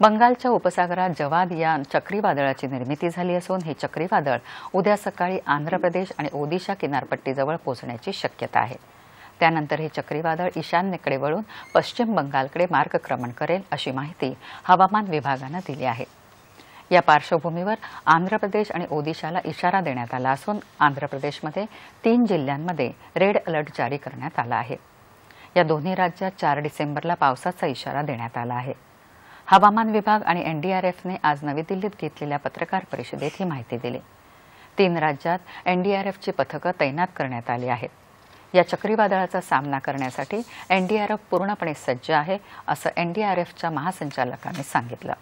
बंगालच्या उपसागरात जवाद या चक्रीवादळाची निर्मिती झाली असून हे चक्रीवादळ उद्या सकाळी आंध्र प्रदेश आणि ओदिशा किनारपट्टीजवळ पोहोचण्याची शक्यता आहे. त्यानंतर हे चक्रीवादळ ईशान्येकडे वळून पश्चिम बंगालकडे मार्गक्रमण करेल अशी माहिती हवामान विभागानं दिली आहे. या पार्श्वभूमीवर आंध्र प्रदेश आणि ओदिशाला इशारा देण्यात आला असून आंध्र प्रदेशमध्ये तीन जिल्ह्यांमध्ये रेड अलर्ट जारी करण्यात आला आहे. या दोन्ही राज्यात चार डिसेंबरला पावसाचा इशारा देण्यात आला आहे. हवामान विभाग आणि एनडीआरएफने आज नवी दिल्लीत घेतलेल्या पत्रकार परिषदेत ही माहिती दिली. तीन राज्यात एनडीआरएफची पथकं तैनात करण्यात आली आहेत. या चक्रीवादळाचा सामना करण्यासाठी एनडीआरएफ पूर्णपणे सज्ज आहे असं एनडीआरएफच्या महासंचालकांनी सांगितलं.